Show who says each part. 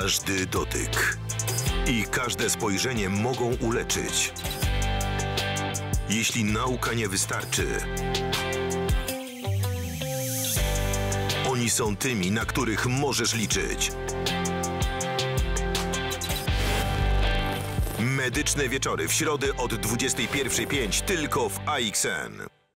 Speaker 1: Każdy dotyk i każde spojrzenie mogą uleczyć. Jeśli nauka nie wystarczy, oni są tymi, na których możesz liczyć. Medyczne wieczory w środę od 21.05 tylko w AXN.